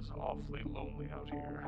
is awfully lonely out here.